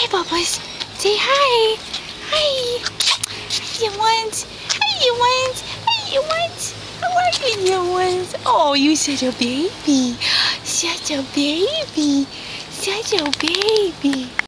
Hey, Bubbles. Say hi. Hi. Hi, you want? Hi, you want? Hi, you want? How are you, you want? Oh, you such a baby. Such a baby. Such a baby.